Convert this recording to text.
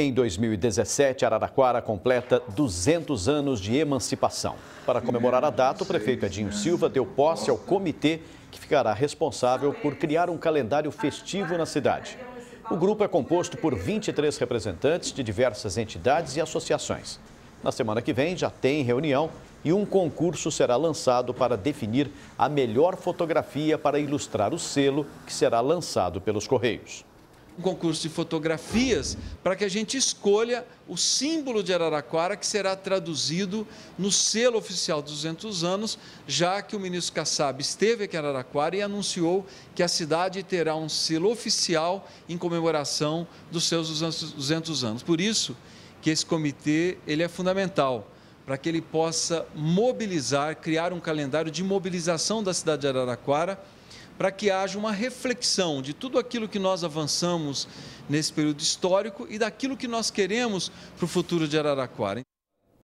Em 2017, Araraquara completa 200 anos de emancipação. Para comemorar a data, o prefeito Edinho Silva deu posse ao comitê que ficará responsável por criar um calendário festivo na cidade. O grupo é composto por 23 representantes de diversas entidades e associações. Na semana que vem já tem reunião e um concurso será lançado para definir a melhor fotografia para ilustrar o selo que será lançado pelos Correios um concurso de fotografias para que a gente escolha o símbolo de Araraquara que será traduzido no selo oficial dos 200 anos, já que o ministro Kassab esteve aqui em Araraquara e anunciou que a cidade terá um selo oficial em comemoração dos seus 200 anos. Por isso que esse comitê ele é fundamental para que ele possa mobilizar, criar um calendário de mobilização da cidade de Araraquara para que haja uma reflexão de tudo aquilo que nós avançamos nesse período histórico e daquilo que nós queremos para o futuro de Araraquara.